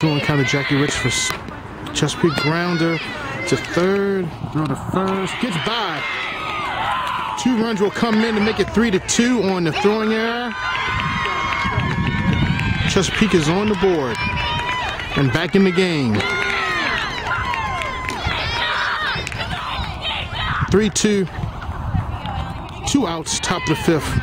Doing kind of Jackie Rich for Chesapeake grounder to third. Throw to first. Gets by. Two runs will come in to make it three to two on the throwing error. Chesapeake is on the board and back in the game. 3 2. Two outs, top of the fifth.